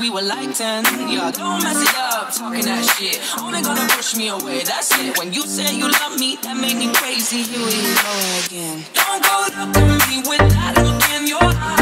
we were like 10. Yeah, don't mess it up, talking that shit. Only gonna push me away, that's it. When you say you love me, that made me crazy. Here we go again. Don't go looking me with that look in your eyes.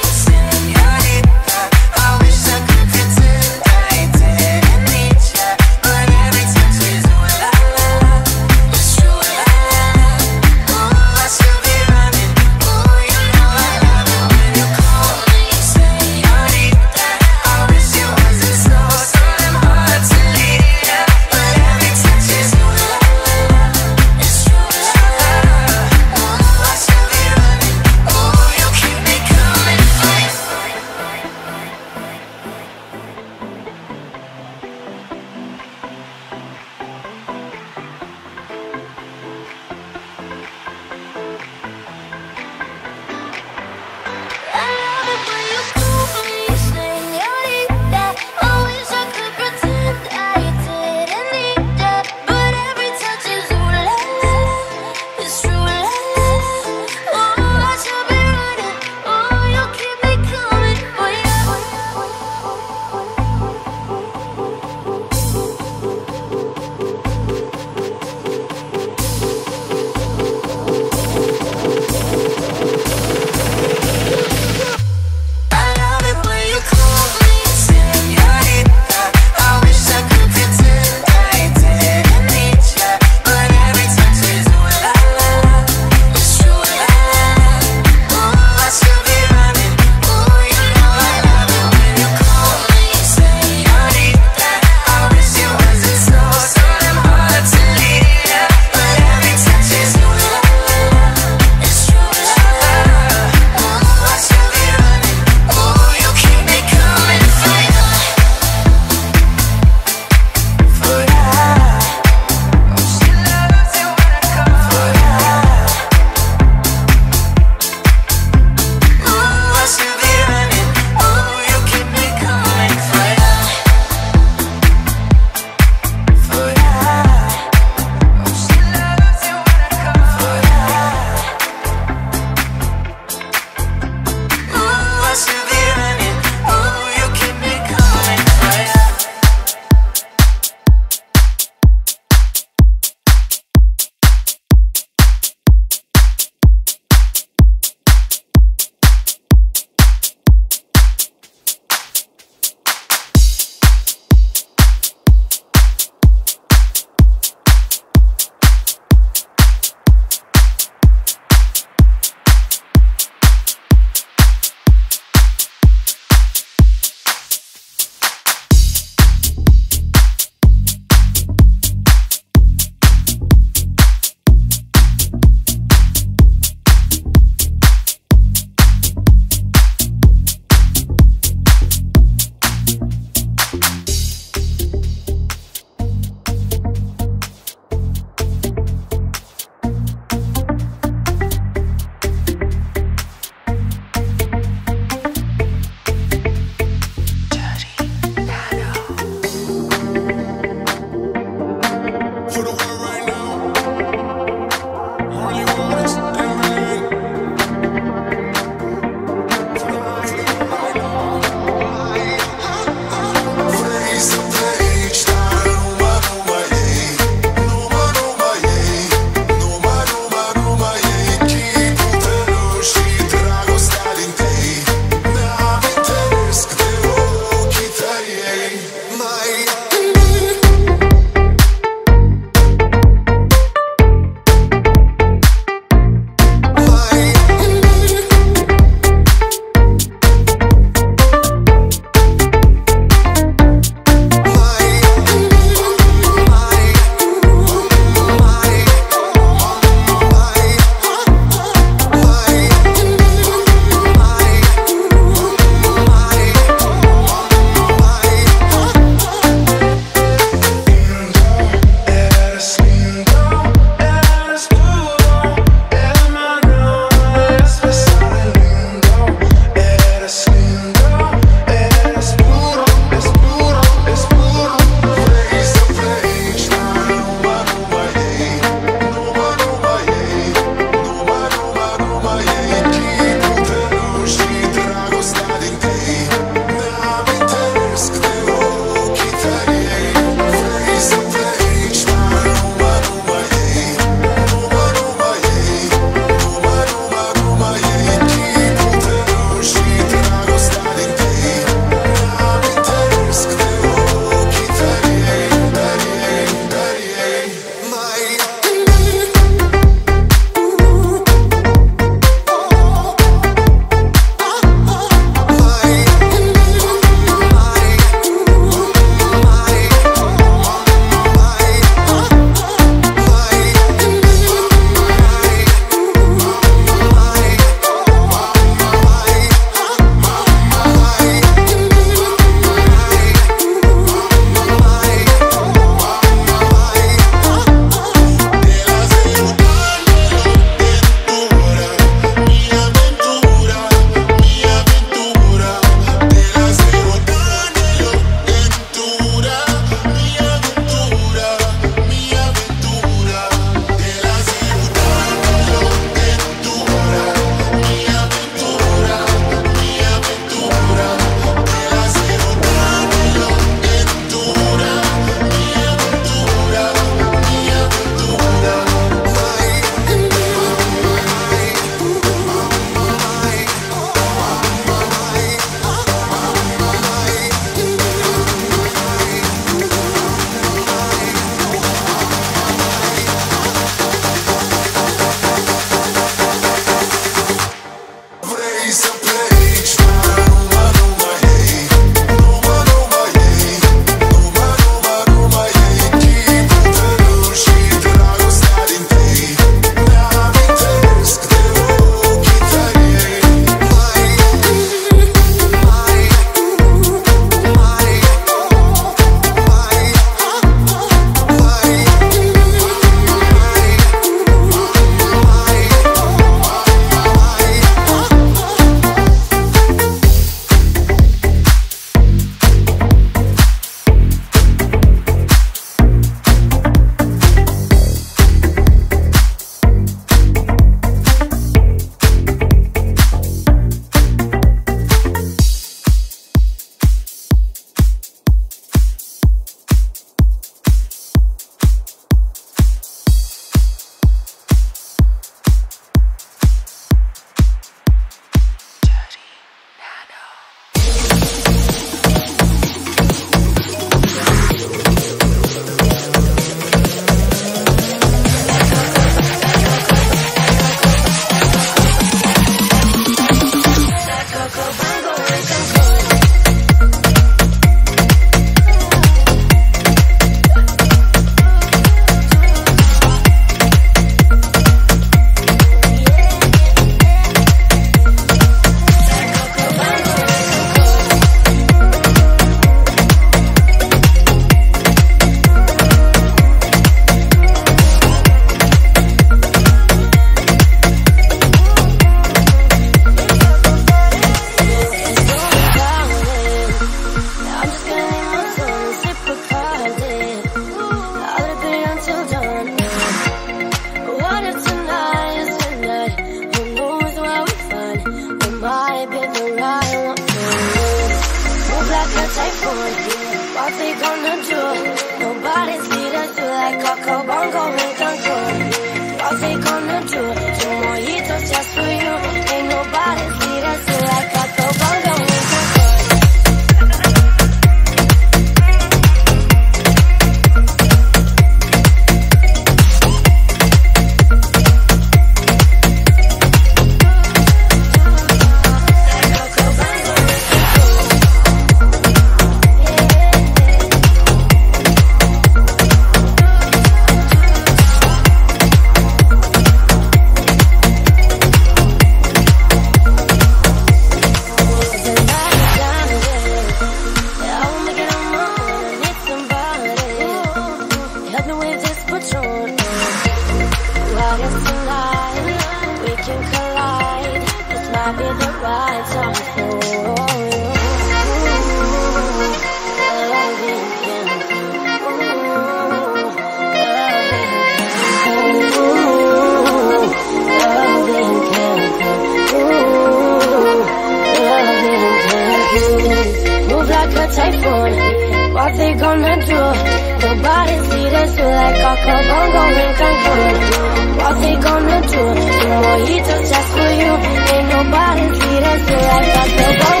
on the tour. Two mojitos just for you. Ain't nobody treat us like I feel.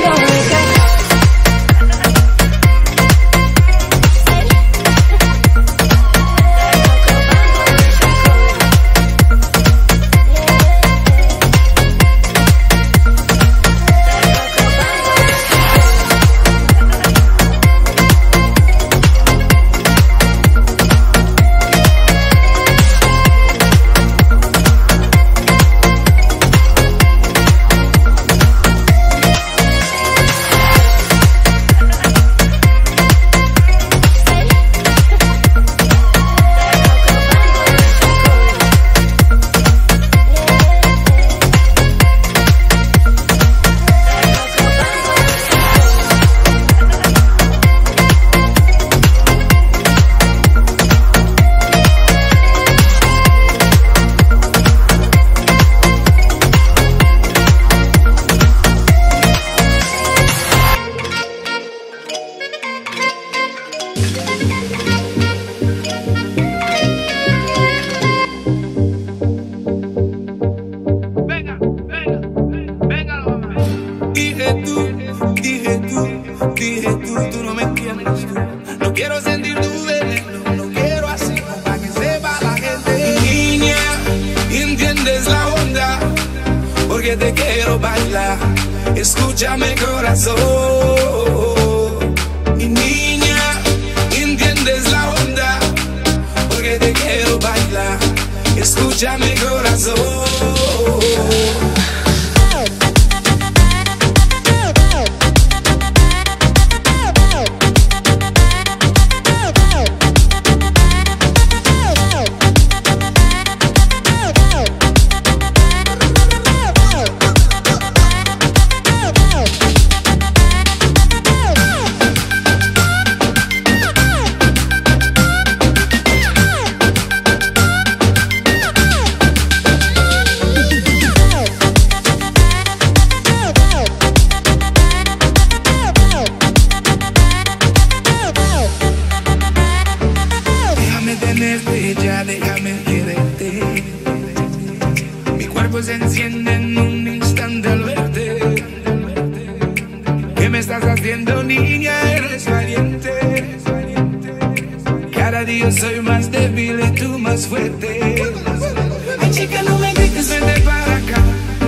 Ay, chica, no me grites, vente para acá.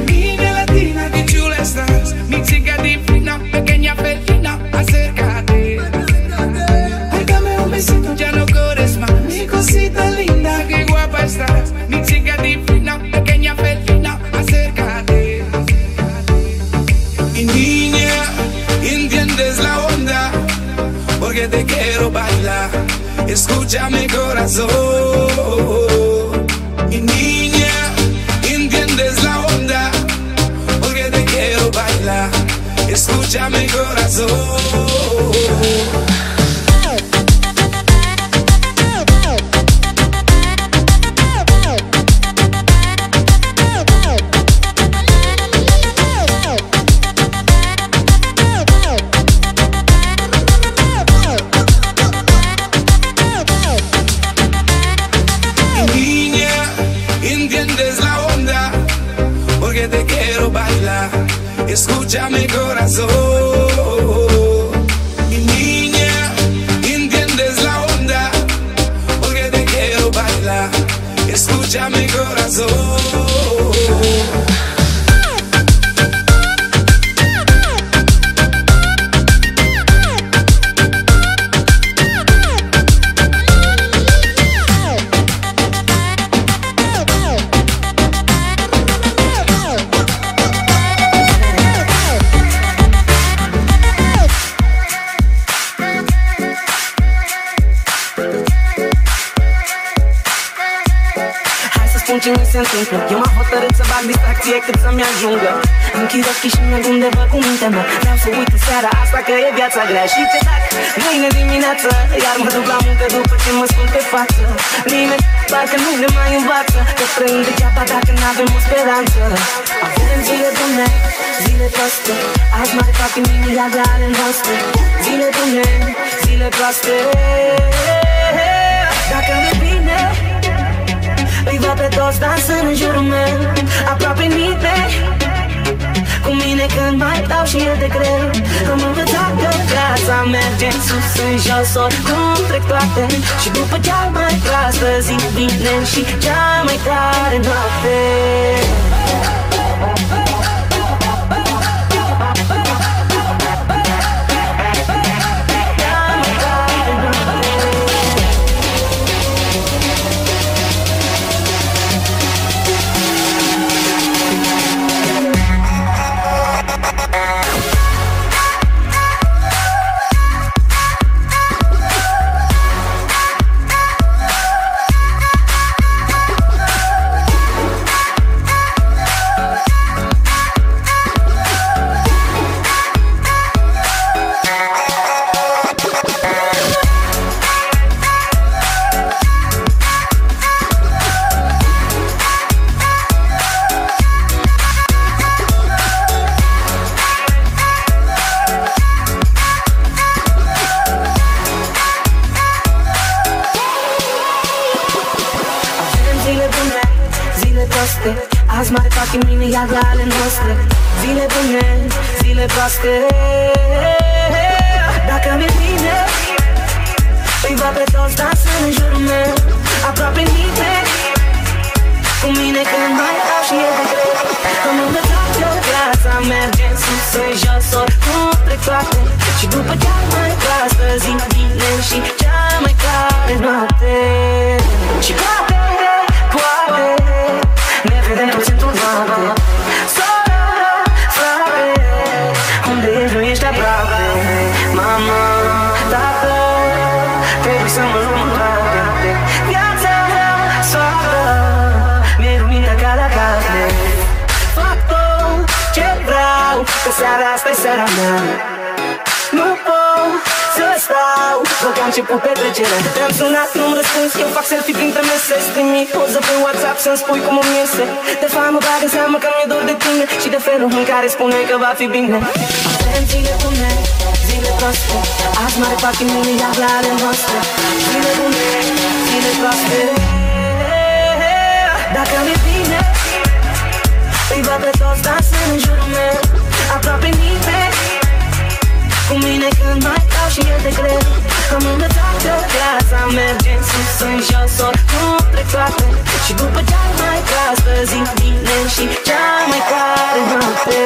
Mira latina, qué chula estás. Mi chica divina, pequeña felina, acércate. Ay, dame un besito, ya no corres más. Mi cosita linda, qué guapa estás. Mi chica divina, pequeña felina, acércate. Mi niña, entiendes la onda, porque te quiero bailar. Escucha mi corazón. marcha mi corazón. Bailar. Escúchame corazón. Mi niña, entiendes la onda, porque te quiero bailar. Escúchame corazón. Eu m-am hotărât să bag distracție cât să-mi ajungă. Închid ochii și merg undeva cu mintea mea. Vreau să uit seara asta că e viața grea. Și ce dacă mâine dimineață Iar mă duc la muncă după ce mă spun pe față? Nimeni parcă nu ne mai învață Că trăim degeaba dacă n-avem o speranță. Avem zile bune, zile proaste. Azi mare fac în inimile ale noastre. Zile bune, zile proaste. Dacă mi bine îi văd pe toți dansând în jurul meu. Aproape nimeni Cu mine când mai dau și e de greu. Am învățat că viața merge în sus, în jos Oricum trec toate. Și după cea mai proastă zi vine Și cea mai tare noapte care toți dansă în jurul meu. Aproape nimeni Cu mine când mai au și eu. De greu Am învățat că viața merge în sus, în jos, oricum trec toate. Și după cea mai proastă zi vine și cea mai clară noapte. Și poate început petrecerea Te-am sunat, nu-mi răspuns, eu fac selfie printre mese. Trimit poză pe WhatsApp să-mi spui cum îmi iese. De fapt mă bag înseamnă că mi-e dor de tine Și de felul în care spune că va fi bine. Avem zile bune, zile proaste. Azi mare fac în mine iar la ale noastre. Zile bune, zile proaste. Dacă mi-e bine Îi văd pe toți dansând în jurul meu. Aproape nimeni. Cu mine când mai dau și e de greu Am învățat că viața merge în sus, în jos Oricum trec toate Și după cea mai proastă zi vine Și cea mai tare noapte